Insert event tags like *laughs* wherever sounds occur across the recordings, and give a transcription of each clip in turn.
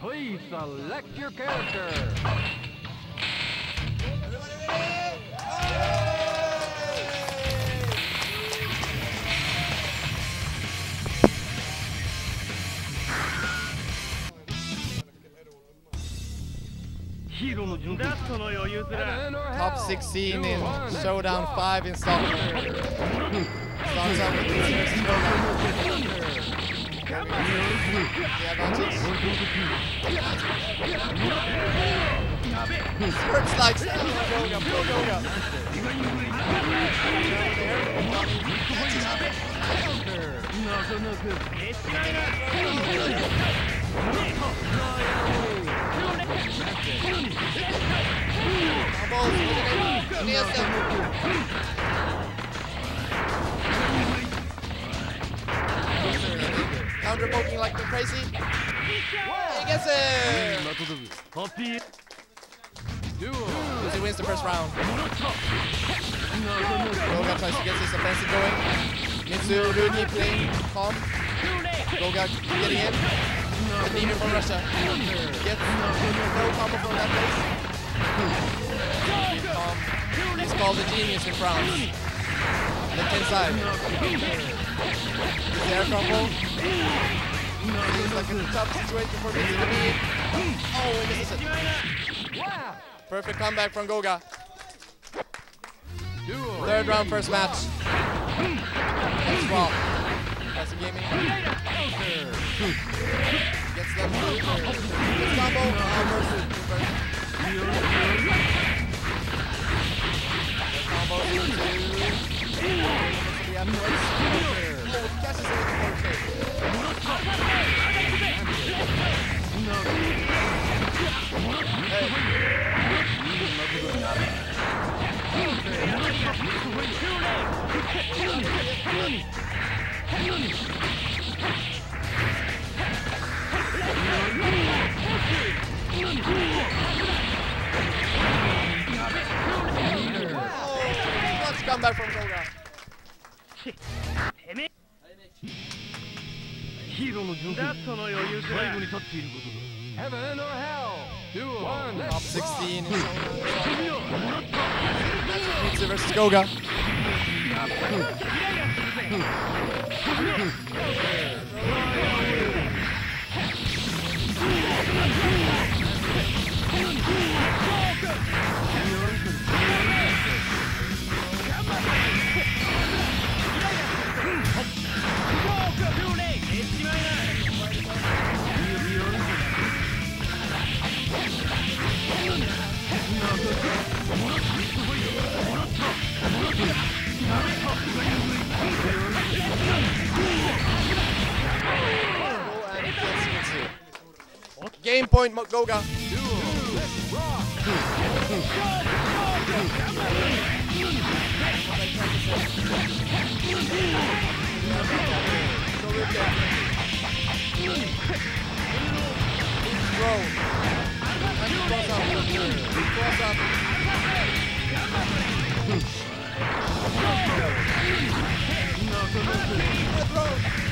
Please select your character. Top 16 in Showdown 5 in with Mitsu versus Goga. The advantage. First like Goga, poor Counter poking like crazy. He gets it! Uzi wins the first round. Goga tries to get his offensive going. Mitsu, Rudy playing calm. Goga getting in. The demon from Russia. Gets no combo from that place. Calm. He's called the genius in France. Left inside. Air combo. Seems like a tough situation for Mitsu to be. Oh, he misses it. Perfect comeback from Goga. Third round, first match. Let's. That's a gaming. Gets left. Gets combo. Oh, mercy. Let's come back from Goga. or Hell? Top 16 Mitsu versus Goga Oh, *laughs* Game point, Goga. Cross up. Cross up.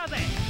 Got it!